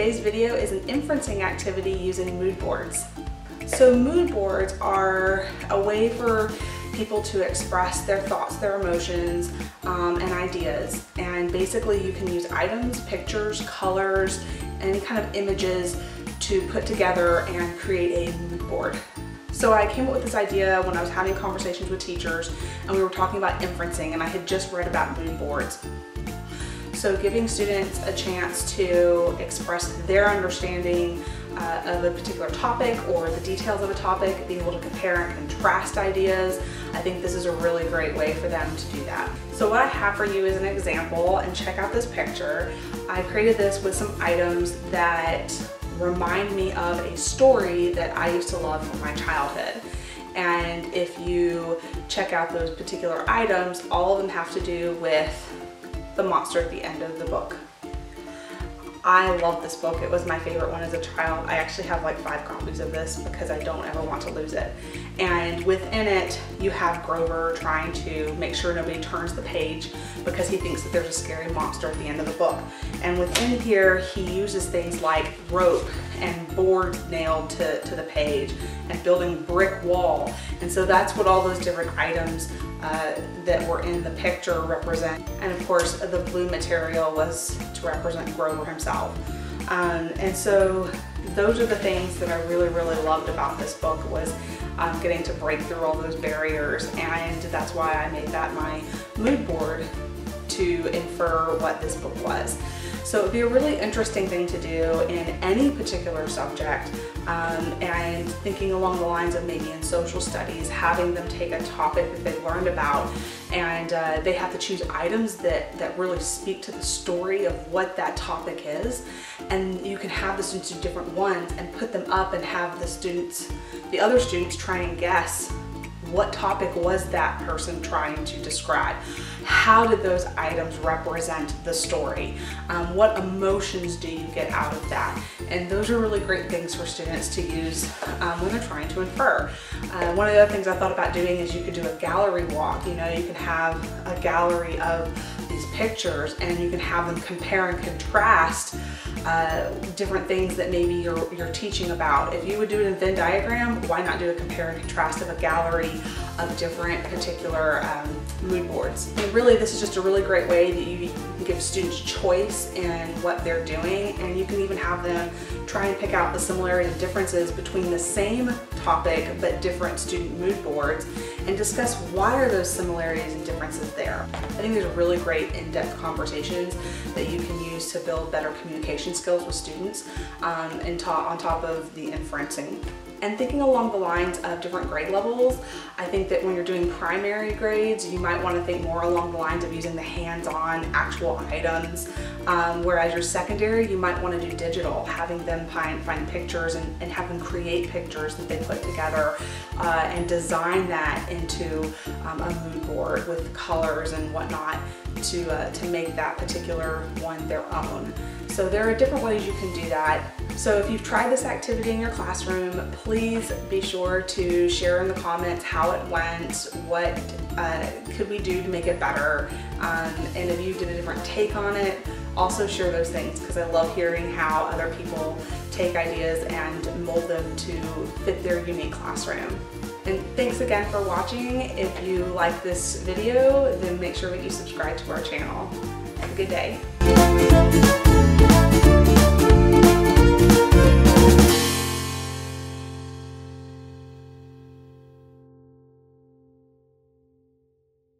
Today's video is an inferencing activity using mood boards. So mood boards are a way for people to express their thoughts, their emotions, um, and ideas. And basically you can use items, pictures, colors, any kind of images to put together and create a mood board. So I came up with this idea when I was having conversations with teachers and we were talking about inferencing and I had just read about mood boards. So giving students a chance to express their understanding uh, of a particular topic or the details of a topic, being able to compare and contrast ideas, I think this is a really great way for them to do that. So what I have for you is an example and check out this picture. I created this with some items that remind me of a story that I used to love from my childhood. And if you check out those particular items, all of them have to do with the monster at the end of the book. I love this book. It was my favorite one as a child. I actually have like five copies of this because I don't ever want to lose it. And within it, you have Grover trying to make sure nobody turns the page because he thinks that there's a scary monster at the end of the book. And within here, he uses things like rope and boards nailed to, to the page and building brick wall. And so that's what all those different items uh, that were in the picture represent. And of course, the blue material was to represent Grover himself. Um, and so those are the things that I really, really loved about this book was um, getting to break through all those barriers. And that's why I made that my mood board to infer what this book was. So it would be a really interesting thing to do in any particular subject um, and thinking along the lines of maybe in social studies, having them take a topic that they've learned about and uh, they have to choose items that, that really speak to the story of what that topic is. And you can have the students do different ones and put them up and have the students, the other students try and guess what topic was that person trying to describe? How did those items represent the story? Um, what emotions do you get out of that? And those are really great things for students to use um, when they're trying to infer. Uh, one of the other things I thought about doing is you could do a gallery walk. You know, you can have a gallery of these pictures and you can have them compare and contrast uh, different things that maybe you're, you're teaching about. If you would do it in Venn diagram, why not do a compare and contrast of a gallery of different particular um, mood boards. And really this is just a really great way that you can give students choice in what they're doing and you can even have them try and pick out the similarities and differences between the same topic but different student mood boards and discuss why are those similarities and differences there. I think these are really great in-depth conversations that you can use to build better communication skills with students um, and on top of the inferencing and thinking along the lines of different grade levels, I think that when you're doing primary grades, you might want to think more along the lines of using the hands-on actual items. Um, whereas your secondary, you might want to do digital, having them find, find pictures and, and have them create pictures that they put together uh, and design that into um, a mood board with colors and whatnot to, uh, to make that particular one their own. So there are different ways you can do that. So if you've tried this activity in your classroom, please be sure to share in the comments how it went, what uh, could we do to make it better, um, and if you did a different take on it, also share those things because I love hearing how other people take ideas and mold them to fit their unique classroom. And thanks again for watching. If you like this video, then make sure that you subscribe to our channel. Have a good day.